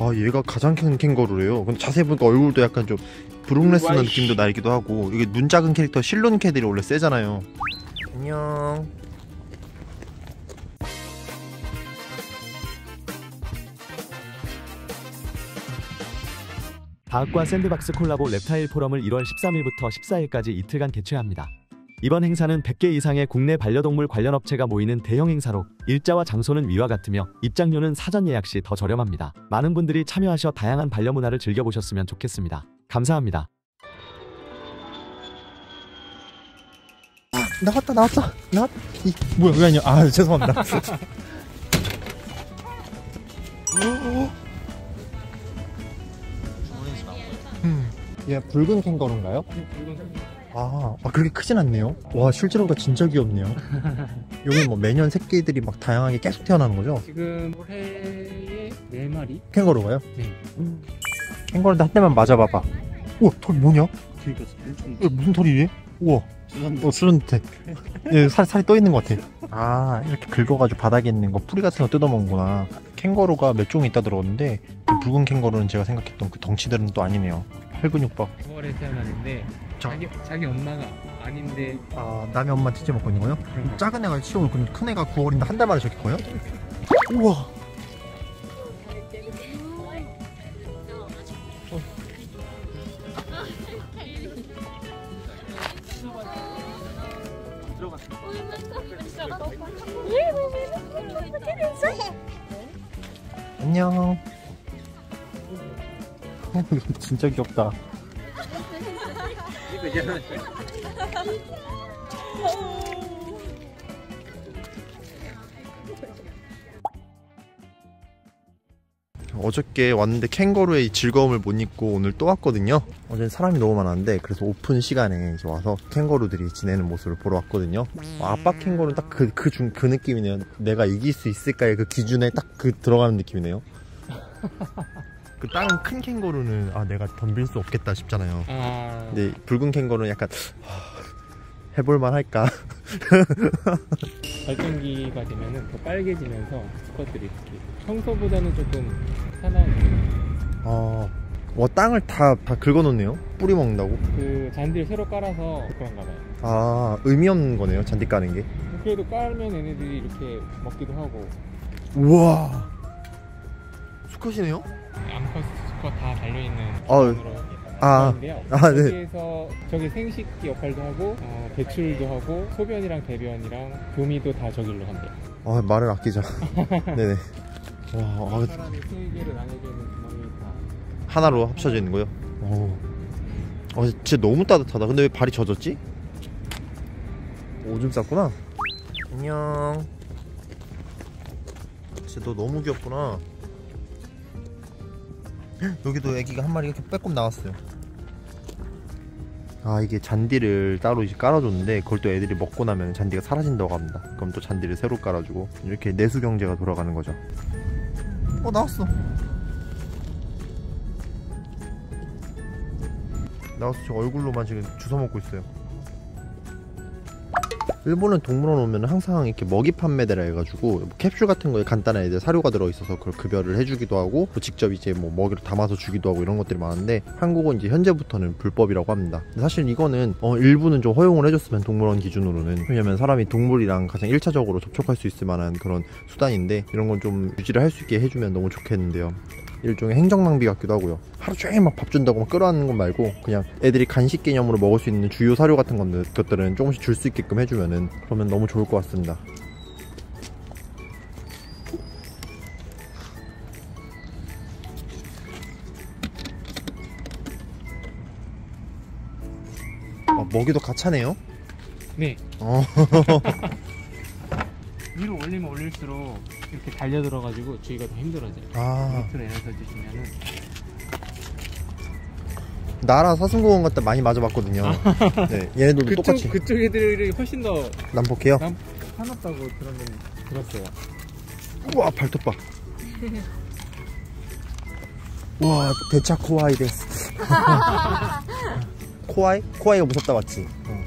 아 얘가 가장 큰 캥거루래요 근데 자세히 보니까 얼굴도 약간 좀 브록 레스너 와이씨. 느낌도 나기도 하고 이게 눈 작은 캐릭터 실눈 캐들이 원래 세잖아요 안녕 과학과 샌드박스 콜라보 reptile 포럼을 1월 13일부터 14일까지 이틀간 개최합니다. 이번 행사는 100개 이상의 국내 반려동물 관련 업체가 모이는 대형 행사로 일자와 장소는 위와 같으며 입장료는 사전 예약 시 더 저렴합니다. 많은 분들이 참여하셔 다양한 반려문화를 즐겨보셨으면 좋겠습니다. 감사합니다. 나왔다 나왔다 나왔다 이, 뭐야 왜 아니야 아 죄송합니다 음, 얘 붉은 캥거루인가요? 아, 아 그렇게 크진 않네요 와 실제로보다 진짜 귀엽네요 여기 뭐 매년 새끼들이 막 다양하게 계속 태어나는 거죠? 지금 올해에 네 마리. 캥거루가요? 네. 캥거루한테 한 대만 맞아봐봐 우와 털 뭐냐? 그러니까 엄청 이거 무슨 털이지? 우와 어, 수른듯해. 예, 살, 살이 떠 있는 것 같아. 아, 이렇게 긁어가지고 바닥에 있는 거, 뿌리 같은 거 뜯어먹는구나. 캥거루가 몇 종이 있다 들었는데, 그 붉은 캥거루는 제가 생각했던 그 덩치들은 또 아니네요. 팔근육박. 9월에 태어났는데 자. 자기 자기 엄마가 아닌데 아, 남의 엄마 찢어 먹고 있는 거요? 작은 애가 치워놓고 큰 애가 9월인데 한 달 만에 저렇게 커요? 우와. 안녕. 진짜 귀엽다. 어저께 왔는데 캥거루의 이 즐거움을 못 잊고 오늘 또 왔거든요. 어제는 사람이 너무 많았는데 그래서 오픈 시간에 이제 와서 캥거루들이 지내는 모습을 보러 왔거든요. 어, 아빠 캥거루는 딱 그 그중그 느낌이네요. 내가 이길 수 있을까의 그 기준에 딱 그 들어가는 느낌이네요. 그 다른 큰 캥거루는 아 내가 덤빌 수 없겠다 싶잖아요. 아 근데 붉은 캥거루는 약간 하, 해볼만 할까? 발전기가 되면은 더 빨개지면서 수컷들이 이렇게 평소보다는 조금 산한 어, 와 땅을 다, 다 긁어놓네요. 뿌리 먹는다고? 그 잔디를 새로 깔아서 그런가 봐요. 아 의미 없는 거네요. 잔디 까는 게. 그래도 깔면 얘네들이 이렇게 먹기도 하고 우와 수컷이네요? 암컷, 수컷 다 달려있는. 공간으로 아. 아, 네. 여기에서 저기 생식기 역할도 하고 어, 배출도 하고 소변이랑 대변이랑 교미도 다 저길로 한대요. 아 말을 아끼자. 네네. 와 아, 사람이 세 개를 나뉘게 있는 구멍이 다 하나로 합쳐져 있는 거요? 오. 아 진짜 너무 따뜻하다. 근데 왜 발이 젖었지? 오줌 쌌구나. 안녕. 진짜 너 너무 귀엽구나. 여기도 애기가 한 마리 이렇게 빼꼼 나왔어요. 아 이게 잔디를 따로 이제 깔아줬는데 그걸 또 애들이 먹고 나면 잔디가 사라진다고 합니다. 그럼 또 잔디를 새로 깔아주고 이렇게 내수 경제가 돌아가는 거죠. 어 나왔어. 나와서 저 얼굴로만 지금 주워 먹고 있어요. 일본은 동물원 오면 항상 이렇게 먹이 판매대라 해가지고 뭐 캡슐 같은 거에 간단한 이제 사료가 들어있어서 그걸 급여를 해주기도 하고 또 직접 이제 뭐 먹이를 담아서 주기도 하고 이런 것들이 많은데 한국은 이제 현재부터는 불법이라고 합니다. 사실 이거는 어, 일부는 좀 허용을 해줬으면 동물원 기준으로는 왜냐면 사람이 동물이랑 가장 1차적으로 접촉할 수 있을 만한 그런 수단인데 이런 건 좀 유지를 할 수 있게 해주면 너무 좋겠는데요. 일종의 행정 낭비 같기도 하고요. 하루 종일 막 밥 준다고 막 끌어안는 것 말고 그냥 애들이 간식 개념으로 먹을 수 있는 주요 사료 같은 것들- 것들은 조금씩 줄 수 있게끔 해주면 은 그러면 너무 좋을 것 같습니다. 아, 먹이도 가차네요. 네 어. 위로 올리면 올릴수록 이렇게 달려 들어가지고 주기가 더 힘들어져요. 아, 밑으로 내려서 주시면은 나라 사슴공원 갔다 많이 맞아봤거든요. 네, 얘네들도 그쪽 똑같이 그쪽 애들이 훨씬 더 난폭해요. 남- 사납다고 들었는 들었어요. 우와 발톱 봐. 우와 대차 코아이 데스. 코아이? 코아이가 무섭다 맞지? 어.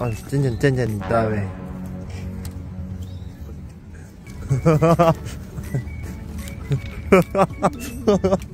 아 젠젠 젠젠 다음에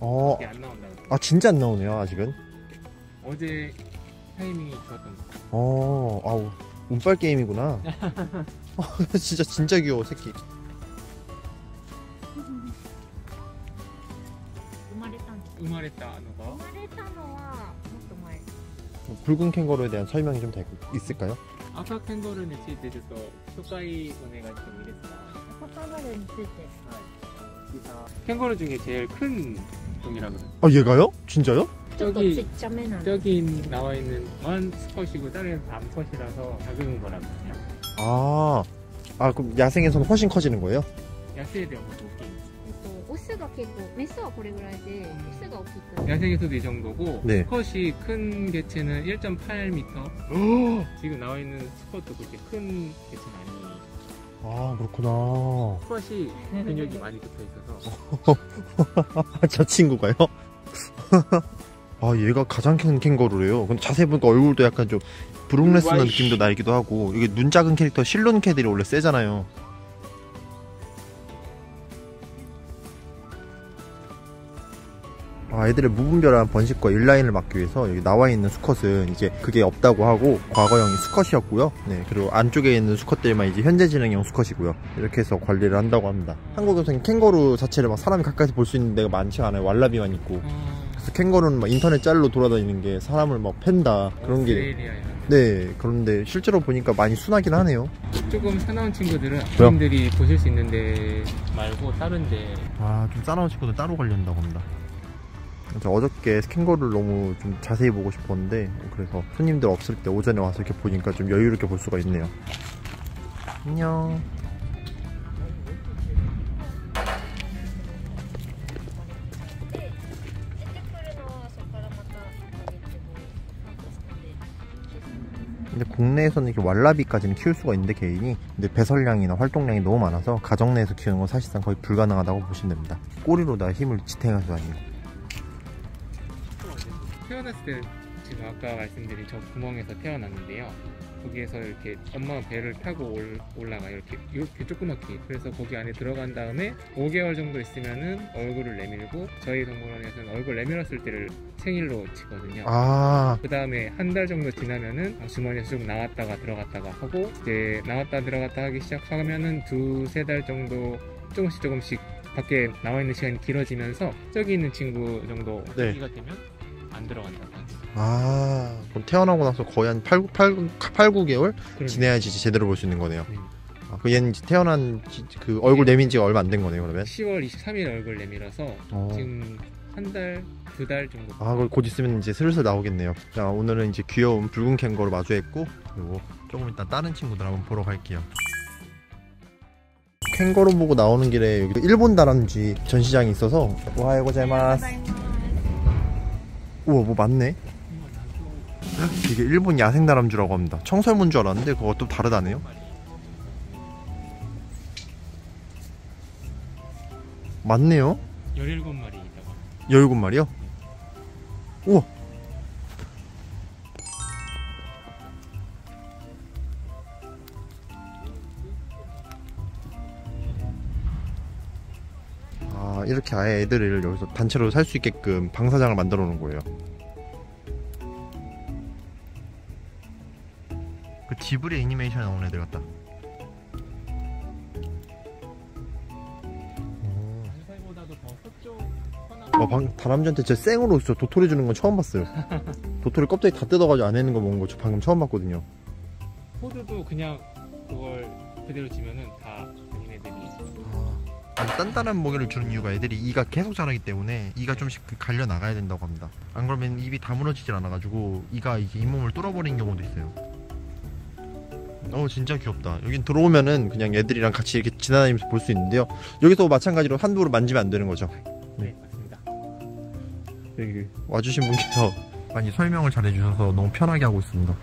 어, 안 나온다고. 아 진짜 안 나오네요 아직은. 어제 타이밍이 좋았던 것 같아요. 어, 아우 운빨 게임이구나. 어, 진짜 진짜 귀여워 새끼. 生まれたんです。 우마레타 노가 生まれたのはもっと前。 붉은 캥거루에 대한 설명이 좀 되, 있을까요? 아까 캥거루는 ついてると初回お願いしてもいいですか?赤カナルについて。 캥거루 중에 제일 큰 종이라고 그래요. 아 얘가요? 진짜요? ちょっと 저기 ちっちゃめなんで。 저기 나와 있는 원 스컷이고 다른 암컷이라서 작은 거라고 해요. 아, 아 그럼 야생에서는 훨씬 커지는 거예요? 야생에 대한 것도 웃긴 えっとオスが結構メスはこれぐらいでオスが大きく。 야생에서도 이 정도고 네. 스컷이 큰 개체는 1.8m 지금 나와 있는 스컷도 그렇게 큰 개체는 아니에요 아 그렇구나. 스컷이 근육이 많이 붙어 있어서 아, 저 친구가요? 아 얘가 가장 큰 캥거루래요. 근데 자세히 보니까 얼굴도 약간 좀 브룩레스너 와이씨. 느낌도 나기도 하고 이게 눈 작은 캐릭터 실론 캐들이 원래 세잖아요. 아, 애들의 무분별한 번식과 인라인을 막기 위해서 여기 나와 있는 수컷은 이제 그게 없다고 하고 과거형이 수컷이었고요. 네, 그리고 안쪽에 있는 수컷들만 이제 현재 진행형 수컷이고요. 이렇게 해서 관리를 한다고 합니다. 한국에서는 캥거루 자체를 막 사람이 가까이서 볼 수 있는 데가 많지 않아요. 왈라비만 있고. 어, 그래서 캥거루는 막 인터넷 짤로 돌아다니는 게 사람을 막 팬다 그런 게 네 그런데 실제로 보니까 많이 순하긴 하네요 조금 사나운 친구들은? 사람들이 보실 수 있는데 말고 다른데 아좀 싸나운 친구들 따로 관리한다고 합니다 저 어저께 스캔거를 너무 좀 자세히 보고 싶었는데 그래서 손님들 없을 때 오전에 와서 이렇게 보니까 좀 여유롭게 볼 수가 있네요. 안녕. 근데 국내에서는 이렇게 왈라비까지는 키울 수가 있는데 개인이. 근데 배설량이나 활동량이 너무 많아서 가정 내에서 키우는 건 사실상 거의 불가능하다고 보시면 됩니다. 꼬리로 나 힘을 지탱해서 다니고. 태어났을 때 지금 아까 말씀드린 저 구멍에서 태어났는데요. 거기에서 이렇게 엄마 배를 타고 올, 올라가 이렇게 이렇게 조그맣게 그래서 거기 안에 들어간 다음에 5개월 정도 있으면은 얼굴을 내밀고 저희 동물원에서는 얼굴 내밀었을 때를 생일로 치거든요. 아 그 다음에 한 달 정도 지나면은 주머니에서 좀 나왔다가 들어갔다가 하고 이제 나왔다 들어갔다 하기 시작하면은 두세 달 정도 조금씩 조금씩 밖에 나와 있는 시간이 길어지면서 저기 있는 친구 정도 네. 되면 안 들어간다고. 아, 그럼 태어나고 나서 거의 한 8, 8, 8 9개월 그럼 지내야지 제대로 볼 수 있는 거네요. 음. 아, 그 얘는 태어난 지- 그 얼굴 내민 지가 얼마 안 된 거네요, 그러면. 10월 23일 얼굴 내밀어서 어. 지금 한 달, 두 달 정도. 아, 그곧 있으면 이제 슬슬 나오겠네요. 자, 오늘은 이제 귀여운 붉은 캥거루 마주했고, 그리고 조금 이따 다른 친구들 한번 보러 갈게요. 캥거루 보고 나오는 길에 여기 일본 다람쥐 전시장이 있어서 오하요 고자이마스. 우와, 뭐 많네. 이게 일본 야생 다람쥐라고 합니다. 청설문 줄 알았는데 그것도 다르다네요. 맞네요. 17마리 있다고. 17마리요? 우와. 이렇게 아예 애들을 여기서 단체로 살 수 있게끔 방사장을 만들어 놓은 거예요. 그 지브리 애니메이션에 나오는 애들 같다. 어, 방, 다람쥐한테 진짜 생으로 진짜 도토리 주는 건 처음 봤어요. 도토리 껍데기 다 뜯어가지고 안에 있는 거 먹은 거 저 방금 처음 봤거든요. 호두도 그냥 그걸 그대로 주면은 다 얘네들이 아주 단단한 먹이를 주는 이유가 애들이 이가 계속 자라기 때문에 이가 좀씩 그 갈려 나가야 된다고 합니다. 안 그러면 입이 다물어지질 않아가지고 이가 이게 잇몸을 뚫어버리는 경우도 있어요. 어 진짜 귀엽다. 여긴 들어오면은 그냥 애들이랑 같이 이렇게 지나다니면서 볼 수 있는데요. 여기서 마찬가지로 함부로 만지면 안 되는 거죠. 네, 맞습니다. 여기 와주신 분께서 많이 설명을 잘 해주셔서 너무 편하게 하고 있습니다.